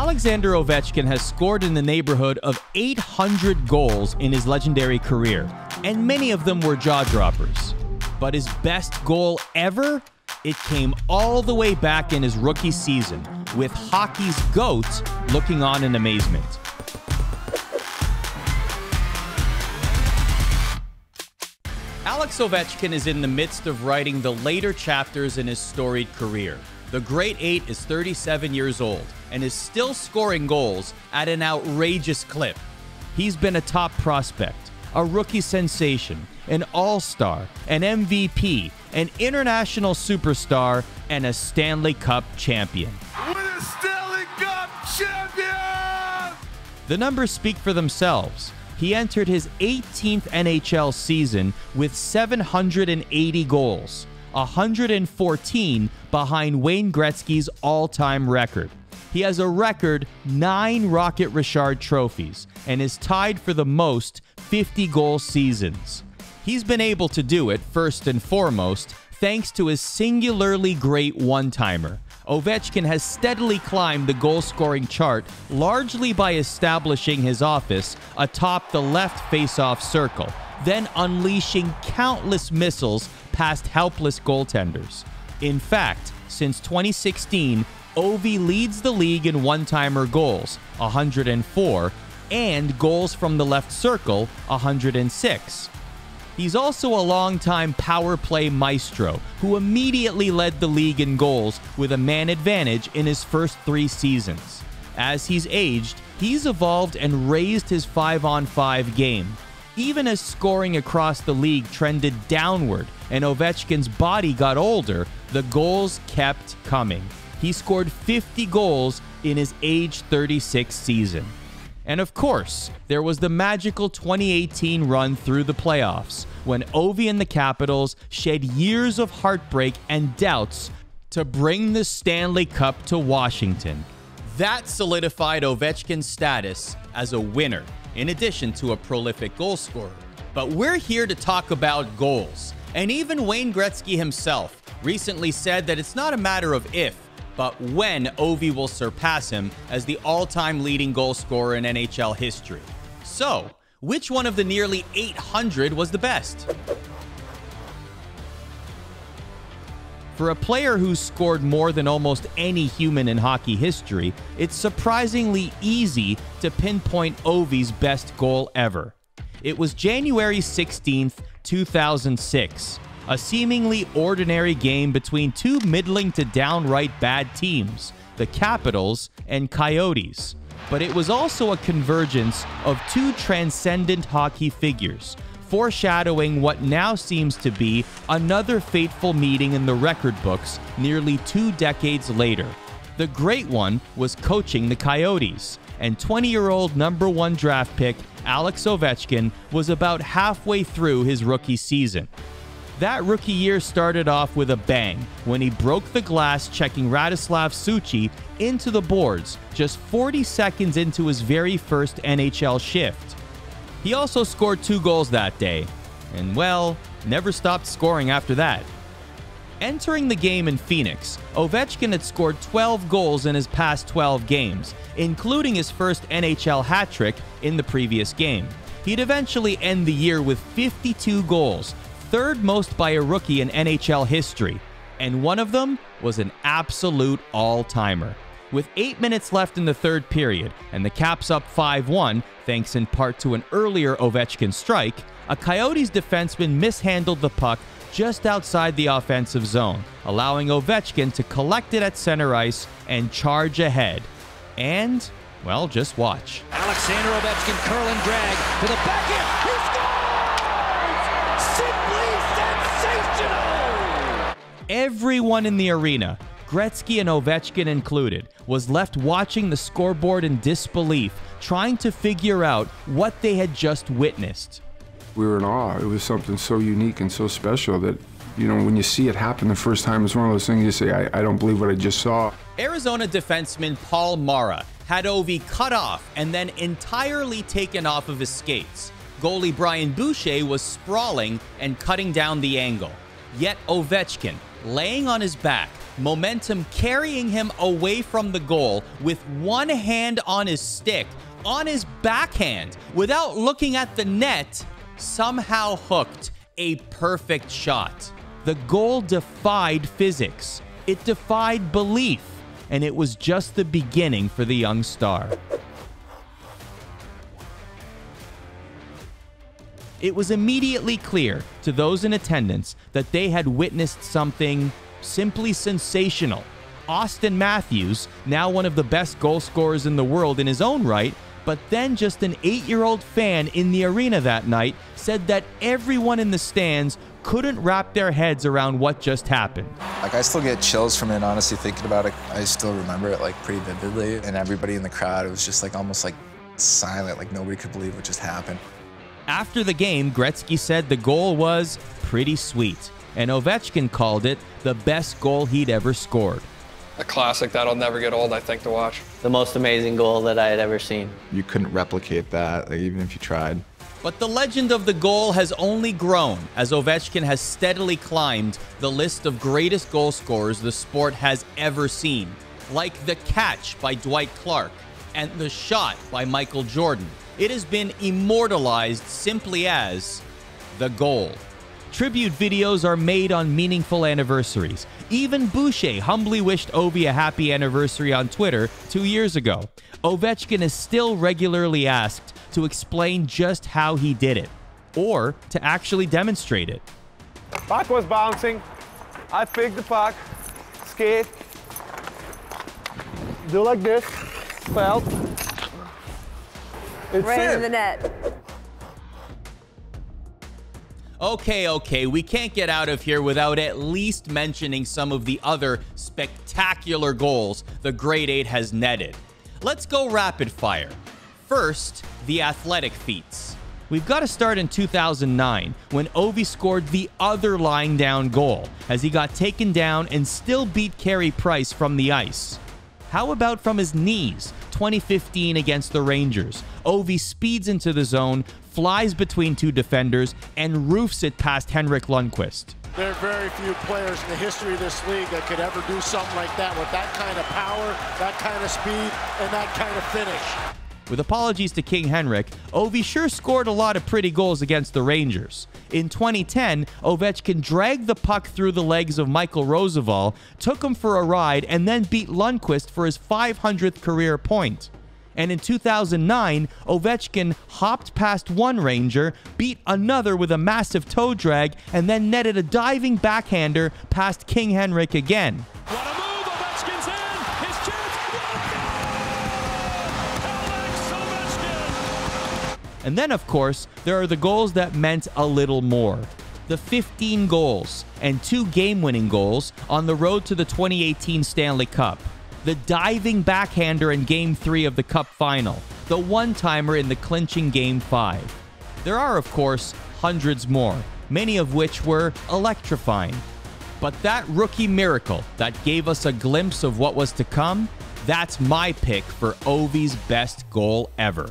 Alexander Ovechkin has scored in the neighborhood of 800 goals in his legendary career, and many of them were jaw droppers. But his best goal ever? It came all the way back in his rookie season, with hockey's GOAT looking on in amazement. Alex Ovechkin is in the midst of writing the later chapters in his storied career. The Great Eight is 37 years old and is still scoring goals at an outrageous clip. He's been a top prospect, a rookie sensation, an all star, an MVP, an international superstar, and a Stanley Cup champion. With a Stanley Cup champion! The numbers speak for themselves. He entered his 18th NHL season with 780 goals, 114 behind Wayne Gretzky's all time record. He has a record nine Rocket Richard trophies and is tied for the most 50 goal seasons. He's been able to do it, first and foremost, thanks to his singularly great one timer. Ovechkin has steadily climbed the goal scoring chart largely by establishing his office atop the left face-off circle, then unleashing countless missiles past helpless goaltenders. In fact, since 2016, Ovi leads the league in one timer goals, 104, and goals from the left circle, 106. He's also a longtime power play maestro who immediately led the league in goals with a man advantage in his first three seasons. As he's aged, he's evolved and raised his 5 on 5 game. Even as scoring across the league trended downward and Ovechkin's body got older, the goals kept coming. He scored 50 goals in his age 36 season. And of course, there was the magical 2018 run through the playoffs when Ovi and the Capitals shed years of heartbreak and doubts to bring the Stanley Cup to Washington. That solidified Ovechkin's status as a winner, in addition to a prolific goal scorer. But we're here to talk about goals. And even Wayne Gretzky himself recently said that it's not a matter of if, but when Ovi will surpass him as the all time leading goal scorer in NHL history. So, which one of the nearly 800 was the best? For a player who's scored more than almost any human in hockey history, it's surprisingly easy to pinpoint Ovi's best goal ever. It was January 16th, 2006, a seemingly ordinary game between two middling to downright bad teams, the Capitals and Coyotes. But it was also a convergence of two transcendent hockey figures, foreshadowing what now seems to be another fateful meeting in the record books nearly two decades later. The great one was coaching the Coyotes, and 20 year old number one draft pick Alex Ovechkin was about halfway through his rookie season. That rookie year started off with a bang when he broke the glass checking Radoslav Suchy into the boards just 40 seconds into his very first NHL shift. He also scored two goals that day, and well, never stopped scoring after that. Entering the game in Phoenix, Ovechkin had scored 12 goals in his past 12 games, including his first NHL hat trick in the previous game. He'd eventually end the year with 52 goals, third most by a rookie in NHL history, and one of them was an absolute all timer. With eight minutes left in the third period, and the Caps up 5 1, thanks in part to an earlier Ovechkin strike, a Coyotes defenseman mishandled the puck just outside the offensive zone, allowing Ovechkin to collect it at center ice and charge ahead. And, well, just watch. Alexander Ovechkin curl and drag to the backhand. He scores! Simply sensational! Everyone in the arena, Gretzky and Ovechkin included, was left watching the scoreboard in disbelief, trying to figure out what they had just witnessed. We were in awe. It was something so unique and so special that, you know, when you see it happen the first time, it's one of those things you say, I, I don't believe what I just saw. Arizona defenseman Paul Mara had Ovi cut off and then entirely taken off of his skates. Goalie Brian Boucher was sprawling and cutting down the angle. Yet Ovechkin, laying on his back, momentum carrying him away from the goal with one hand on his stick, on his backhand, without looking at the net, somehow hooked a perfect shot. The goal defied physics, it defied belief, and it was just the beginning for the young star. It was immediately clear to those in attendance that they had witnessed something simply sensational. Auston Matthews, now one of the best goal scorers in the world in his own right, but then just an eight year old fan in the arena that night said that everyone in the stands couldn't wrap their heads around what just happened. Like I still get chills from it, honestly, thinking about it. I still remember it like pretty vividly. And everybody in the crowd, it was just like almost like silent, like nobody could believe what just happened. After the game, Gretzky said the goal was pretty sweet, and Ovechkin called it the best goal he'd ever scored. A classic that'll never get old, I think, to watch. The most amazing goal that I had ever seen. You couldn't replicate that, like, even if you tried. But the legend of the goal has only grown as Ovechkin has steadily climbed the list of greatest goal scorers the sport has ever seen, like the catch by Dwight Clark and the shot by Michael Jordan it has been immortalized simply as the goal. Tribute videos are made on meaningful anniversaries. Even Boucher humbly wished Ovi a happy anniversary on Twitter two years ago. Ovechkin is still regularly asked to explain just how he did it, or to actually demonstrate it. Puck was bouncing. I picked the puck, skate, do like this, felt, it's right in the net. Okay, okay, we can't get out of here without at least mentioning some of the other spectacular goals the Great Eight has netted. Let's go rapid fire. First, the athletic feats. We've got to start in 2009 when Ovi scored the other lying down goal as he got taken down and still beat Carey Price from the ice. How about from his knees? 2015 against the Rangers. Ovi speeds into the zone, flies between two defenders, and roofs it past Henrik Lundqvist. There are very few players in the history of this league that could ever do something like that with that kind of power, that kind of speed, and that kind of finish. With apologies to King Henrik, Ovi sure scored a lot of pretty goals against the Rangers. In 2010, Ovechkin dragged the puck through the legs of Michael Rozsival, took him for a ride, and then beat Lundqvist for his 500th career point. And in 2009, Ovechkin hopped past one Ranger, beat another with a massive toe drag, and then netted a diving backhander past King Henrik again. And then, of course, there are the goals that meant a little more. The 15 goals and two game winning goals on the road to the 2018 Stanley Cup. The diving backhander in Game 3 of the Cup final. The one timer in the clinching Game 5. There are, of course, hundreds more, many of which were electrifying. But that rookie miracle that gave us a glimpse of what was to come, that's my pick for Ovi's best goal ever.